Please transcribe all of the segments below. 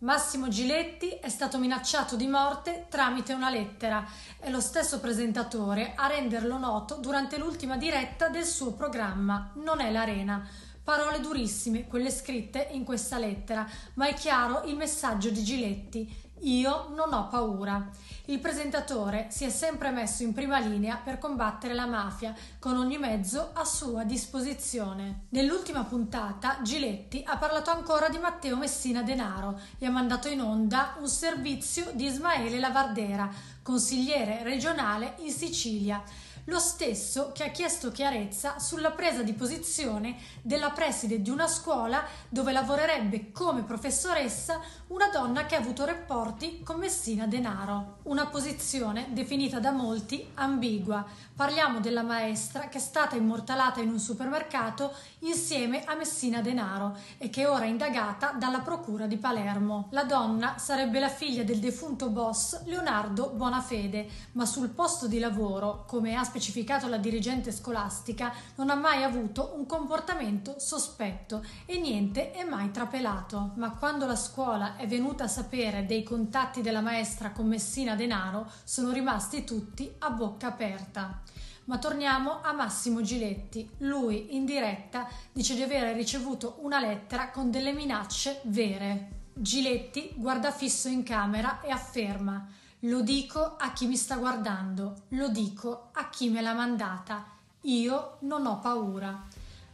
Massimo Giletti è stato minacciato di morte tramite una lettera. È lo stesso presentatore a renderlo noto durante l'ultima diretta del suo programma Non è l'Arena. Parole durissime, quelle scritte in questa lettera, ma è chiaro il messaggio di Giletti. Io non ho paura. Il presentatore si è sempre messo in prima linea per combattere la mafia con ogni mezzo a sua disposizione. Nell'ultima puntata Giletti ha parlato ancora di Matteo Messina Denaro e ha mandato in onda un servizio di Ismaele Lavardera, consigliere regionale in Sicilia lo stesso che ha chiesto chiarezza sulla presa di posizione della preside di una scuola dove lavorerebbe come professoressa una donna che ha avuto rapporti con Messina Denaro. Una posizione definita da molti ambigua. Parliamo della maestra che è stata immortalata in un supermercato insieme a Messina Denaro e che è ora indagata dalla procura di Palermo. La donna sarebbe la figlia del defunto boss Leonardo Bonafede, ma sul posto di lavoro, come ha specificato la dirigente scolastica, non ha mai avuto un comportamento sospetto e niente è mai trapelato. Ma quando la scuola è venuta a sapere dei contatti della maestra con Messina Denaro, sono rimasti tutti a bocca aperta. Ma torniamo a Massimo Giletti. Lui, in diretta, dice di aver ricevuto una lettera con delle minacce vere. Giletti guarda fisso in camera e afferma lo dico a chi mi sta guardando, lo dico a chi me l'ha mandata. Io non ho paura.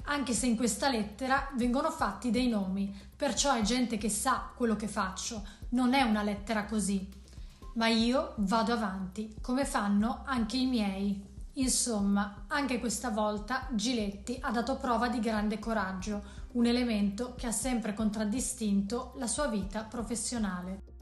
Anche se in questa lettera vengono fatti dei nomi, perciò è gente che sa quello che faccio. Non è una lettera così. Ma io vado avanti, come fanno anche i miei. Insomma, anche questa volta Giletti ha dato prova di grande coraggio, un elemento che ha sempre contraddistinto la sua vita professionale.